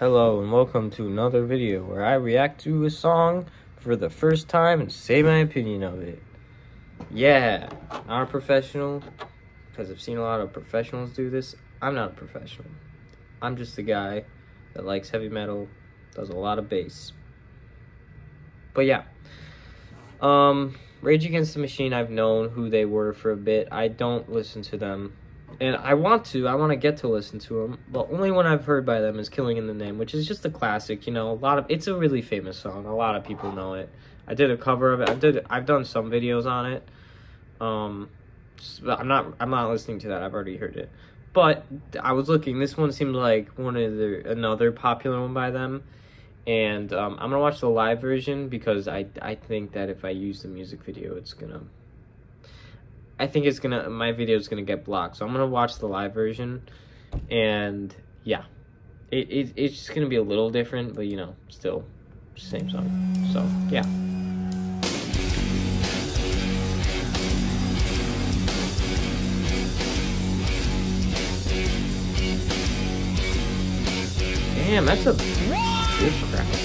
Hello and welcome to another video where I react to a song for the first time and say my opinion of it. Yeah, not a professional, because I've seen a lot of professionals do this. I'm not a professional. I'm just a guy that likes heavy metal, does a lot of bass. But yeah, um, Rage Against the Machine, I've known who they were for a bit. I don't listen to them and I want to, I want to get to listen to them, but only one I've heard by them is "Killing in the Name," which is just a classic. You know, a lot of it's a really famous song. A lot of people know it. I did a cover of it. I did. I've done some videos on it. Um, I'm not. I'm not listening to that. I've already heard it. But I was looking. This one seemed like one of the another popular one by them, and um, I'm gonna watch the live version because I I think that if I use the music video, it's gonna I think it's gonna my video is gonna get blocked. So I'm gonna watch the live version, and yeah, it, it it's just gonna be a little different, but you know, still same song. So yeah. Damn, that's a good crowd.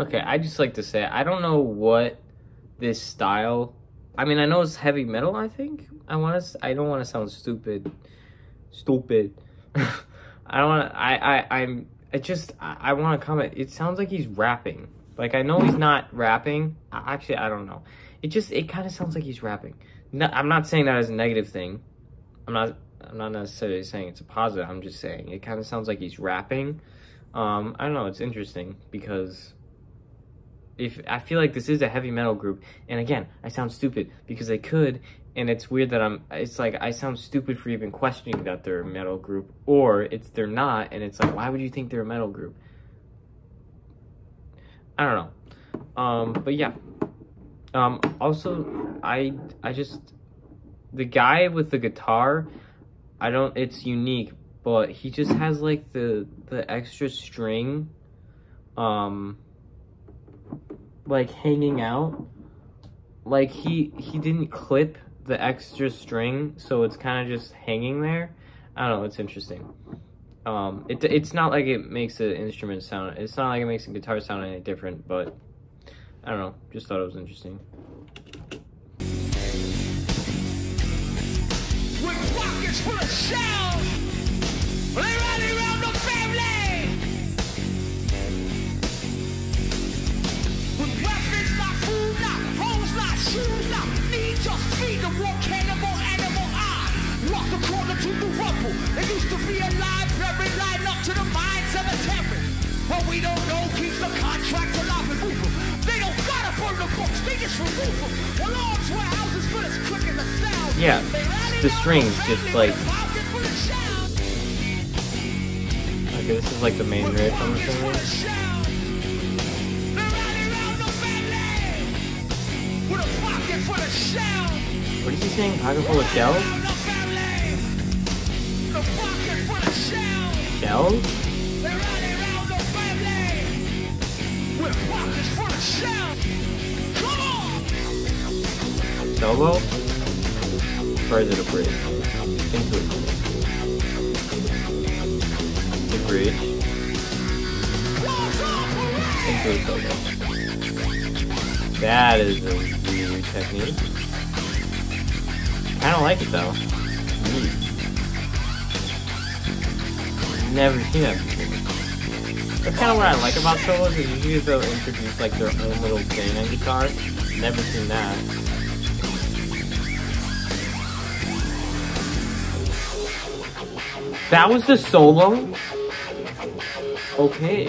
Okay, I just like to say I don't know what this style. I mean, I know it's heavy metal. I think I want to. I don't want to sound stupid. Stupid. I don't want to. I. I. I'm. It just. I, I want to comment. It sounds like he's rapping. Like I know he's not rapping. Actually, I don't know. It just. It kind of sounds like he's rapping. No, I'm not saying that as a negative thing. I'm not. I'm not necessarily saying it's a positive. I'm just saying it kind of sounds like he's rapping. Um, I don't know, it's interesting because if I feel like this is a heavy metal group, and again, I sound stupid because they could, and it's weird that I'm. It's like I sound stupid for even questioning that they're a metal group, or it's they're not, and it's like why would you think they're a metal group? I don't know, um, but yeah. Um, also, I I just the guy with the guitar, I don't. It's unique, but he just has like the the extra string um like hanging out. Like he he didn't clip the extra string so it's kind of just hanging there. I don't know it's interesting. Um it, it's not like it makes the instrument sound it's not like it makes the guitar sound any different but i don't know just thought it was interesting with pockets full of shells they around the family. With weapons, not food, not not shoes, not need just feed the war cannibal animal eye. Walk the corner to the rubble. They used to be very line up to the minds of a terrorist. What we don't know keeps the contracts alive and moving. They don't gotta burn the books, they just remove them. Well, arms warehouses, but as quick as a sound. Yeah, the strings just like Okay, this is like the main riff, I'm assuming. What is he saying? Pocket full of shells? Shells? Solo? It a bridge? Into it bridge into a solo. That is a weird technique. I of like it though. Neat. Never seen that before. That's kind of what I like about solos is usually they'll introduce like their own little thing on guitar. Never seen that. That was the solo? Okay.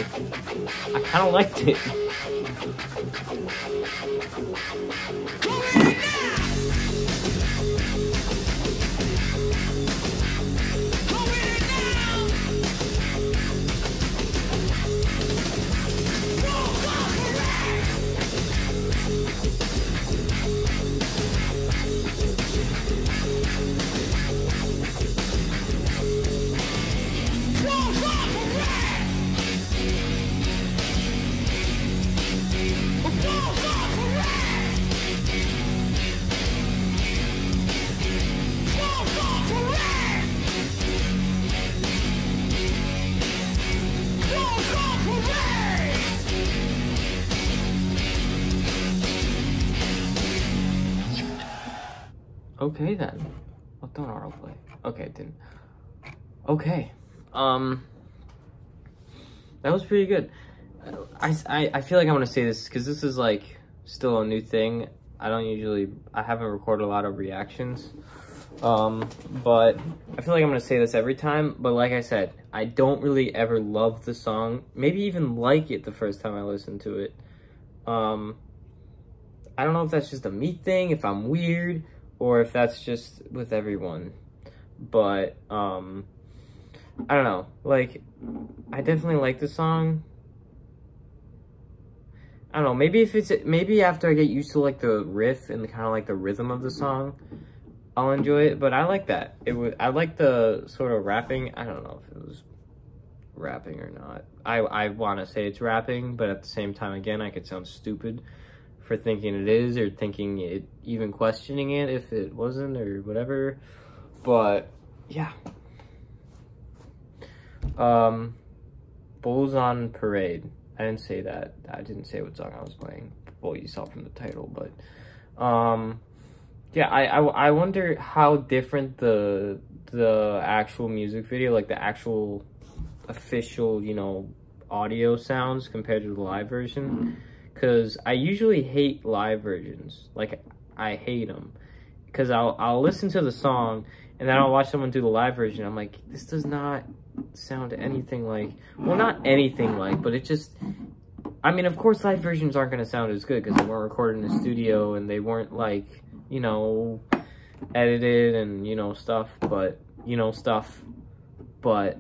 I kind of liked it. Okay then. What don't autoplay? Okay, it didn't. Okay. Um. That was pretty good. I, I, I feel like I want to say this because this is like still a new thing. I don't usually, I haven't recorded a lot of reactions. Um, but I feel like I'm to say this every time. But like I said, I don't really ever love the song. Maybe even like it the first time I listen to it. Um, I don't know if that's just a me thing, if I'm weird, or if that's just with everyone. But, um, I don't know. Like, I definitely like the song. I don't know. Maybe if it's maybe after I get used to like the riff and kind of like the rhythm of the song, I'll enjoy it. But I like that. It would. I like the sort of rapping. I don't know if it was rapping or not. I I want to say it's rapping, but at the same time, again, I could sound stupid for thinking it is or thinking it, even questioning it if it wasn't or whatever. But yeah. Um, Bulls on Parade. I didn't say that. I didn't say what song I was playing. Well, you saw from the title, but um, yeah, I, I, I wonder how different the the actual music video, like the actual official, you know, audio sounds compared to the live version. Because I usually hate live versions. Like, I hate them. Because I'll, I'll listen to the song and then I'll watch someone do the live version. I'm like, this does not sound anything like, well, not anything like, but it just, I mean, of course, live versions aren't going to sound as good because they weren't recorded in the studio and they weren't like, you know, edited and, you know, stuff, but, you know, stuff, but,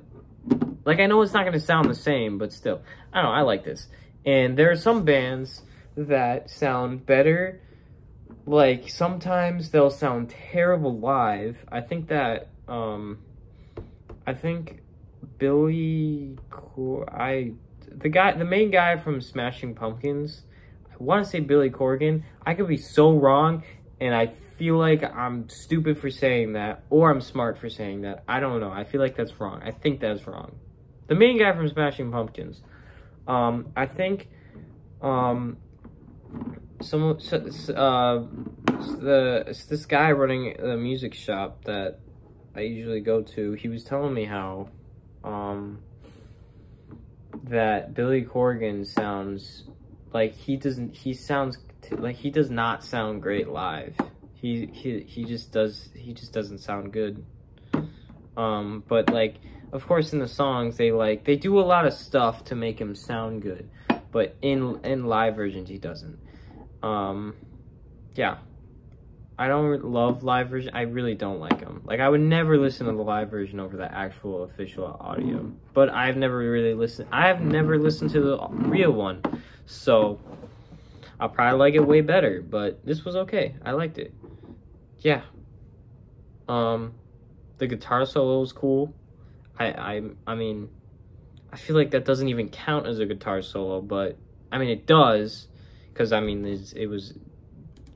like, I know it's not going to sound the same, but still, I don't know, I like this. And there are some bands that sound better like sometimes they'll sound terrible live. I think that um I think Billy I the guy the main guy from Smashing Pumpkins, I want to say Billy Corgan. I could be so wrong and I feel like I'm stupid for saying that or I'm smart for saying that. I don't know. I feel like that's wrong. I think that's wrong. The main guy from Smashing Pumpkins. Um I think um some uh the this guy running the music shop that I usually go to, he was telling me how um that Billy Corgan sounds like he doesn't he sounds like he does not sound great live. He he he just does he just doesn't sound good. Um but like of course in the songs they like they do a lot of stuff to make him sound good, but in in live versions he doesn't. Um, yeah. I don't love live version. I really don't like them. Like, I would never listen to the live version over the actual official audio. But I've never really listened. I've never listened to the real one. So, I'll probably like it way better. But this was okay. I liked it. Yeah. Um, the guitar solo was cool. I, I, I mean, I feel like that doesn't even count as a guitar solo. But, I mean, it does because I mean, it was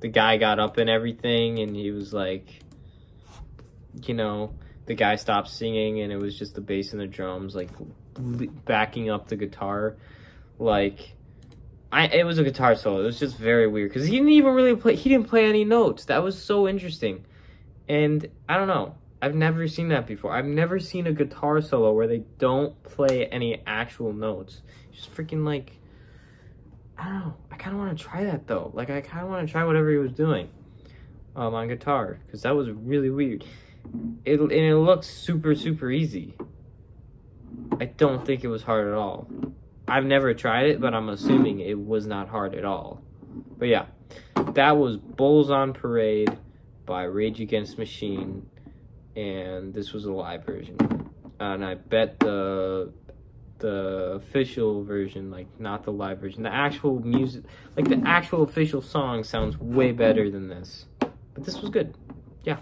the guy got up and everything, and he was like, you know, the guy stopped singing, and it was just the bass and the drums like backing up the guitar, like. I, it was a guitar solo. It was just very weird because he didn't even really play. He didn't play any notes. That was so interesting. And I don't know. I've never seen that before. I've never seen a guitar solo where they don't play any actual notes. Just freaking like I don't know. I kind of want to try that though. Like I kind of want to try whatever he was doing um, on guitar because that was really weird. It and it looked super super easy. I don't think it was hard at all. I've never tried it, but I'm assuming it was not hard at all. But yeah, that was Bulls on Parade by Rage Against Machine, and this was a live version. And I bet the the official version, like not the live version, the actual music, like the actual official song sounds way better than this. But this was good. Yeah.